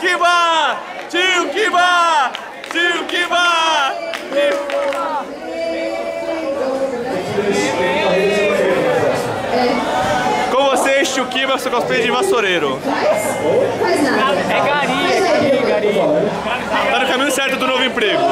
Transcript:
Kiba! Tio Kiba! Tio Kiba! Com vocês, Tio Kiba, seu cosplay de vassoureiro. Faz nada. É garinha, é garinha, garinha. Tá no caminho certo do novo emprego.